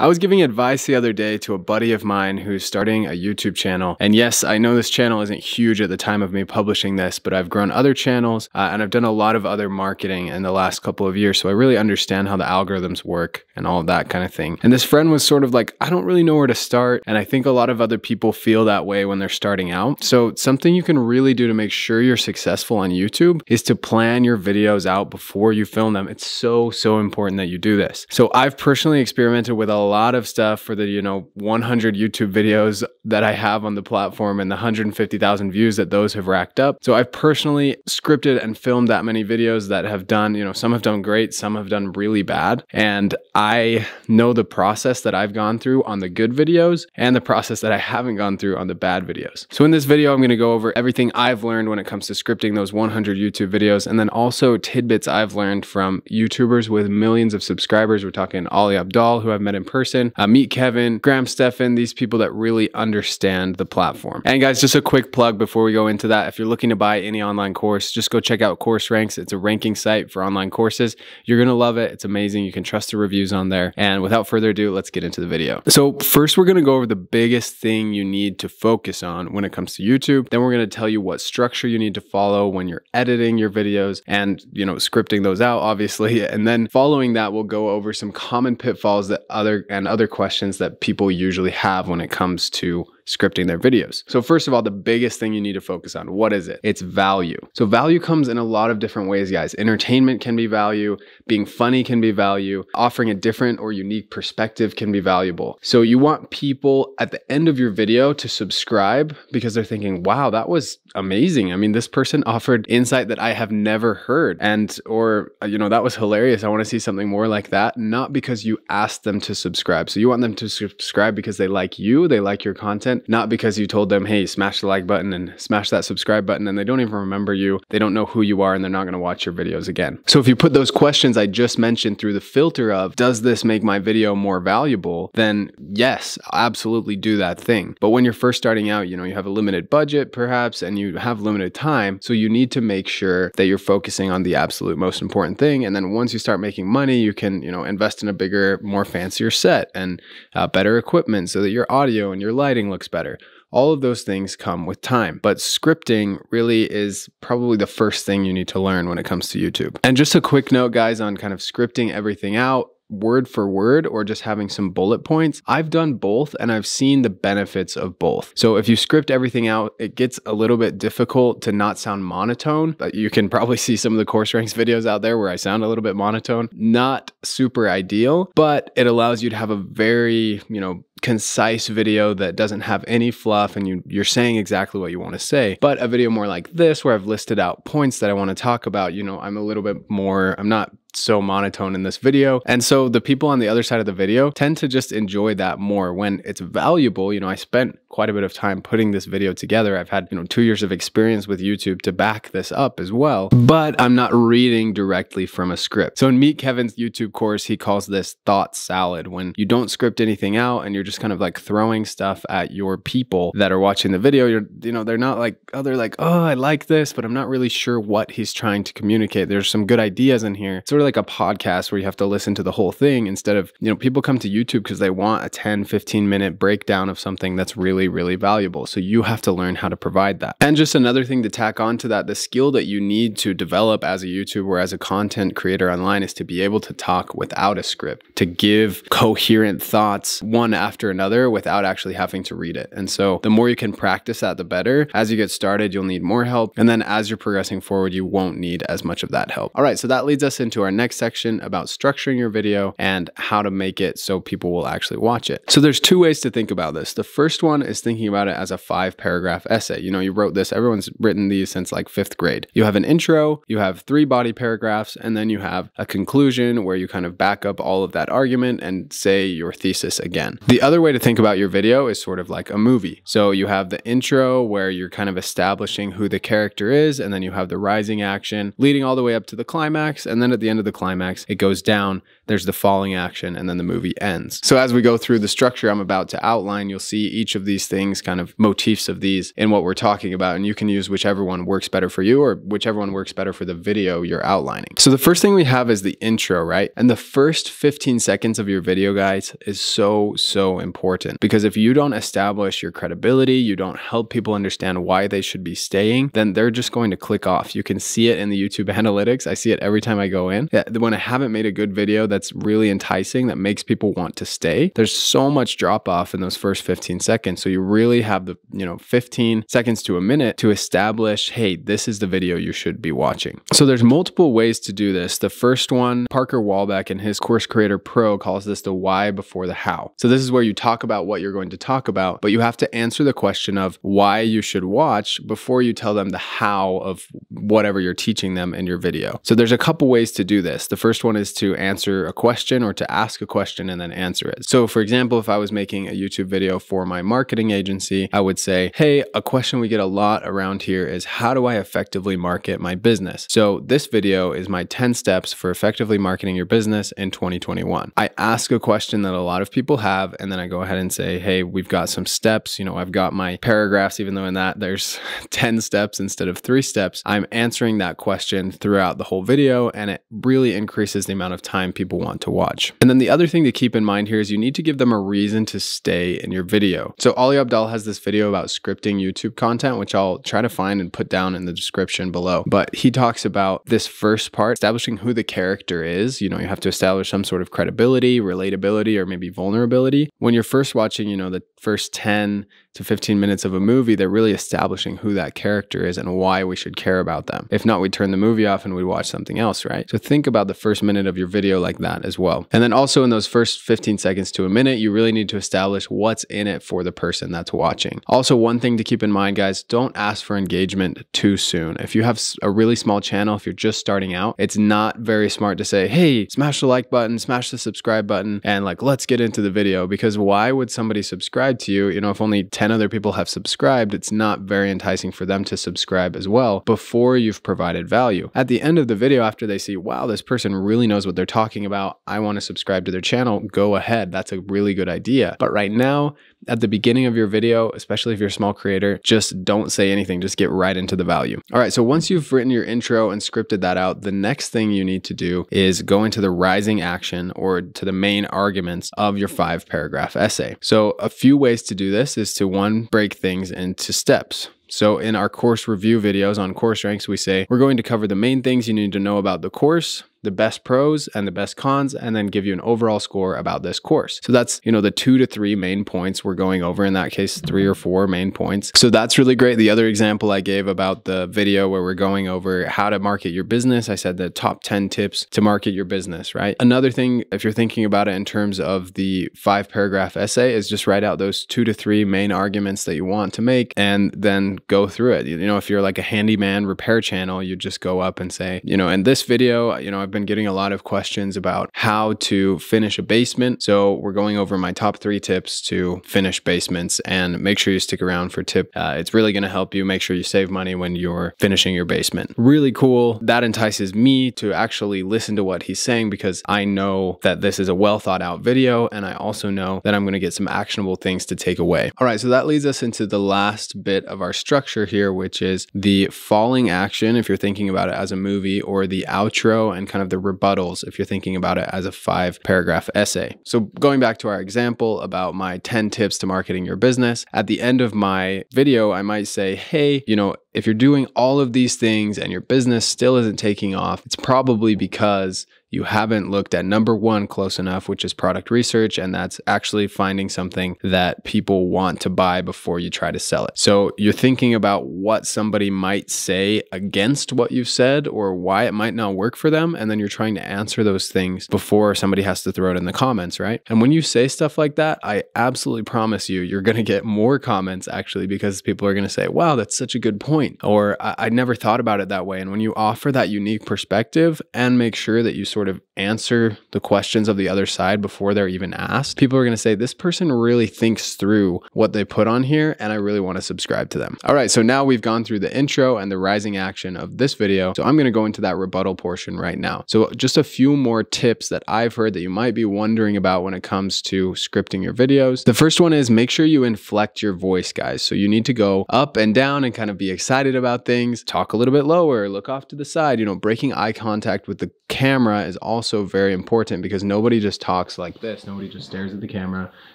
I was giving advice the other day to a buddy of mine who's starting a YouTube channel. And yes, I know this channel isn't huge at the time of me publishing this, but I've grown other channels uh, and I've done a lot of other marketing in the last couple of years. So I really understand how the algorithms work and all of that kind of thing. And this friend was sort of like, I don't really know where to start. And I think a lot of other people feel that way when they're starting out. So something you can really do to make sure you're successful on YouTube is to plan your videos out before you film them. It's so, so important that you do this. So I've personally experimented with a lot of stuff for the, you know, 100 YouTube videos that I have on the platform and the 150,000 views that those have racked up. So I've personally scripted and filmed that many videos that have done, you know, some have done great, some have done really bad. And I know the process that I've gone through on the good videos and the process that I haven't gone through on the bad videos. So in this video, I'm going to go over everything I've learned when it comes to scripting those 100 YouTube videos and then also tidbits I've learned from YouTubers with millions of subscribers. We're talking Ali Abdaal, who I've met in person, uh, Meet Kevin, Graham Stephan, these people that really understand the platform. And guys, just a quick plug before we go into that. If you're looking to buy any online course, just go check out Course Ranks. It's a ranking site for online courses. You're going to love it. It's amazing. You can trust the reviews on there. And without further ado, let's get into the video. So first, we're going to go over the biggest thing you need to focus on when it comes to YouTube. Then we're going to tell you what structure you need to follow when you're editing your videos and, you know, scripting those out, obviously. And then following that, we'll go over some common pitfalls that other and other questions that people usually have when it comes to scripting their videos. So first of all, the biggest thing you need to focus on, what is it? It's value. So value comes in a lot of different ways, guys. Entertainment can be value, being funny can be value, offering a different or unique perspective can be valuable. So you want people at the end of your video to subscribe because they're thinking, wow, that was amazing. I mean, this person offered insight that I have never heard. And, or, you know, that was hilarious. I want to see something more like that. Not because you asked them to subscribe. So you want them to subscribe because they like you, they like your content, not because you told them, hey, smash the like button and smash that subscribe button, and they don't even remember you. They don't know who you are, and they're not going to watch your videos again. So if you put those questions I just mentioned through the filter of, does this make my video more valuable? Then yes, absolutely do that thing. But when you're first starting out, you know, you have a limited budget perhaps, and you have limited time. So you need to make sure that you're focusing on the absolute most important thing. And then once you start making money, you can, you know, invest in a bigger, more fancier set and uh, better equipment so that your audio and your lighting looks better. All of those things come with time, but scripting really is probably the first thing you need to learn when it comes to YouTube. And just a quick note, guys, on kind of scripting everything out word for word or just having some bullet points. I've done both and I've seen the benefits of both. So if you script everything out, it gets a little bit difficult to not sound monotone. But you can probably see some of the course ranks videos out there where I sound a little bit monotone. Not super ideal, but it allows you to have a very, you know, concise video that doesn't have any fluff and you, you're saying exactly what you want to say. But a video more like this, where I've listed out points that I want to talk about, you know, I'm a little bit more, I'm not so monotone in this video. And so the people on the other side of the video tend to just enjoy that more when it's valuable. You know, I spent quite a bit of time putting this video together. I've had, you know, two years of experience with YouTube to back this up as well, but I'm not reading directly from a script. So in Meet Kevin's YouTube course, he calls this thought salad when you don't script anything out and you're just kind of like throwing stuff at your people that are watching the video. You're, you know, they're not like, oh, they're like, oh, I like this, but I'm not really sure what he's trying to communicate. There's some good ideas in here. Sort like a podcast where you have to listen to the whole thing instead of, you know, people come to YouTube because they want a 10, 15 minute breakdown of something that's really, really valuable. So you have to learn how to provide that. And just another thing to tack on to that, the skill that you need to develop as a YouTuber as a content creator online is to be able to talk without a script, to give coherent thoughts one after another without actually having to read it. And so the more you can practice that, the better. As you get started, you'll need more help. And then as you're progressing forward, you won't need as much of that help. All right, so that leads us into our next section about structuring your video and how to make it so people will actually watch it. So there's two ways to think about this. The first one is thinking about it as a five paragraph essay. You know, you wrote this, everyone's written these since like fifth grade. You have an intro, you have three body paragraphs, and then you have a conclusion where you kind of back up all of that argument and say your thesis again. The other way to think about your video is sort of like a movie. So you have the intro where you're kind of establishing who the character is, and then you have the rising action leading all the way up to the climax. And then at the end of the climax, it goes down there's the falling action, and then the movie ends. So as we go through the structure I'm about to outline, you'll see each of these things, kind of motifs of these in what we're talking about, and you can use whichever one works better for you or whichever one works better for the video you're outlining. So the first thing we have is the intro, right? And the first 15 seconds of your video, guys, is so, so important because if you don't establish your credibility, you don't help people understand why they should be staying, then they're just going to click off. You can see it in the YouTube analytics. I see it every time I go in. Yeah, when I haven't made a good video that's really enticing, that makes people want to stay, there's so much drop off in those first 15 seconds. So you really have the, you know, 15 seconds to a minute to establish, hey, this is the video you should be watching. So there's multiple ways to do this. The first one, Parker Walbeck in his Course Creator Pro calls this the why before the how. So this is where you talk about what you're going to talk about, but you have to answer the question of why you should watch before you tell them the how of whatever you're teaching them in your video. So there's a couple ways to this. The first one is to answer a question or to ask a question and then answer it. So for example, if I was making a YouTube video for my marketing agency, I would say, hey, a question we get a lot around here is how do I effectively market my business? So this video is my 10 steps for effectively marketing your business in 2021. I ask a question that a lot of people have, and then I go ahead and say, hey, we've got some steps. You know, I've got my paragraphs, even though in that there's 10 steps instead of three steps. I'm answering that question throughout the whole video, and it really increases the amount of time people want to watch. And then the other thing to keep in mind here is you need to give them a reason to stay in your video. So Ali Abdaal has this video about scripting YouTube content, which I'll try to find and put down in the description below. But he talks about this first part, establishing who the character is. You know, you have to establish some sort of credibility, relatability, or maybe vulnerability. When you're first watching, you know, the first 10 to 15 minutes of a movie, they're really establishing who that character is and why we should care about them. If not, we'd turn the movie off and we'd watch something else, right? So think about the first minute of your video like that as well. And then also in those first 15 seconds to a minute, you really need to establish what's in it for the person that's watching. Also, one thing to keep in mind, guys, don't ask for engagement too soon. If you have a really small channel, if you're just starting out, it's not very smart to say, hey, smash the like button, smash the subscribe button, and like, let's get into the video. Because why would somebody subscribe to you? You know, if only 10 other people have subscribed, it's not very enticing for them to subscribe as well before you've provided value. At the end of the video, after they see, wow, this person really knows what they're talking about, I want to subscribe to their channel, go ahead. That's a really good idea. But right now, at the beginning of your video, especially if you're a small creator, just don't say anything. Just get right into the value. All right. So once you've written your intro and scripted that out, the next thing you need to do is go into the rising action or to the main arguments of your five paragraph essay. So a few ways to do this is to one, break things into steps. So in our course review videos on Course Ranks, we say we're going to cover the main things you need to know about the course, the best pros and the best cons, and then give you an overall score about this course. So that's, you know, the two to three main points we're going over. In that case, three or four main points. So that's really great. The other example I gave about the video where we're going over how to market your business, I said the top 10 tips to market your business, right? Another thing, if you're thinking about it in terms of the five paragraph essay, is just write out those two to three main arguments that you want to make and then go through it. You know, if you're like a handyman repair channel, you just go up and say, you know, in this video, you know, I've been getting a lot of questions about how to finish a basement. So we're going over my top three tips to finish basements and make sure you stick around for tip. Uh, it's really going to help you make sure you save money when you're finishing your basement. Really cool. That entices me to actually listen to what he's saying because I know that this is a well thought out video. And I also know that I'm going to get some actionable things to take away. All right. So that leads us into the last bit of our structure here, which is the falling action. If you're thinking about it as a movie or the outro and kind of the rebuttals if you're thinking about it as a five paragraph essay. So, going back to our example about my 10 tips to marketing your business, at the end of my video, I might say, hey, you know, if you're doing all of these things and your business still isn't taking off, it's probably because you haven't looked at number one close enough, which is product research. And that's actually finding something that people want to buy before you try to sell it. So you're thinking about what somebody might say against what you've said or why it might not work for them. And then you're trying to answer those things before somebody has to throw it in the comments, right? And when you say stuff like that, I absolutely promise you, you're going to get more comments actually because people are going to say, wow, that's such a good point. Or I, I never thought about it that way. And when you offer that unique perspective and make sure that you sort sort of answer the questions of the other side before they're even asked, people are going to say, This person really thinks through what they put on here, and I really want to subscribe to them. All right, so now we've gone through the intro and the rising action of this video. So I'm going to go into that rebuttal portion right now. So just a few more tips that I've heard that you might be wondering about when it comes to scripting your videos. The first one is make sure you inflect your voice, guys. So you need to go up and down and kind of be excited about things, talk a little bit lower, look off to the side. You know, breaking eye contact with the camera is also very important because nobody just talks like this. Nobody just stares at the camera,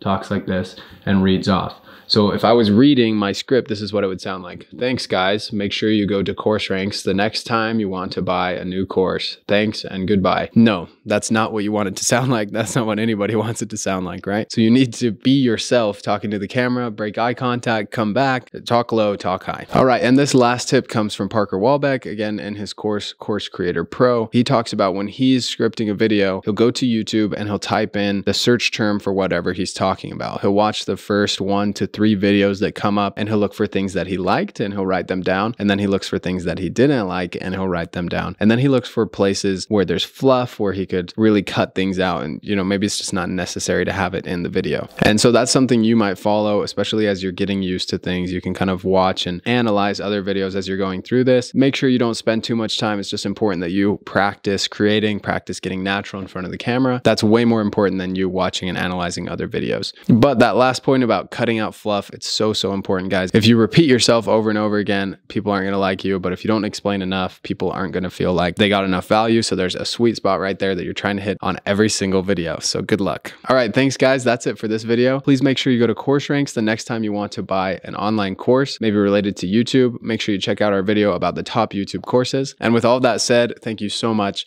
talks like this, and reads off. So if I was reading my script, this is what it would sound like. Thanks, guys. Make sure you go to Course Ranks the next time you want to buy a new course. Thanks and goodbye. No, that's not what you want it to sound like. That's not what anybody wants it to sound like, right? So you need to be yourself talking to the camera, break eye contact, come back, talk low, talk high. All right, and this last tip comes from Parker Walbeck, again in his course, Course Creator Pro. He talks about when he's scripting a video, he'll go to YouTube and he'll type in the search term for whatever he's talking about. He'll watch the first one to three videos that come up and he'll look for things that he liked and he'll write them down. And then he looks for things that he didn't like and he'll write them down. And then he looks for places where there's fluff, where he could really cut things out. And, you know, maybe it's just not necessary to have it in the video. And so that's something you might follow, especially as you're getting used to things. You can kind of watch and analyze other videos as you're going through this. Make sure you don't spend too much time. It's just important that you practice creating, practice getting natural in front of the camera. That's way more important than you watching and analyzing other videos. But that last point about cutting out fluff, it's so, so important, guys. If you repeat yourself over and over again, people aren't to like you. But if you don't explain enough, people aren't going to feel like they got enough value. So there's a sweet spot right there that you're trying to hit on every single video. So good luck. All right. Thanks, guys. That's it for this video. Please make sure you go to Course Ranks the next time you want to buy an online course, maybe related to YouTube. Make sure you check out our video about the top YouTube courses. And with all that said, thank you so much,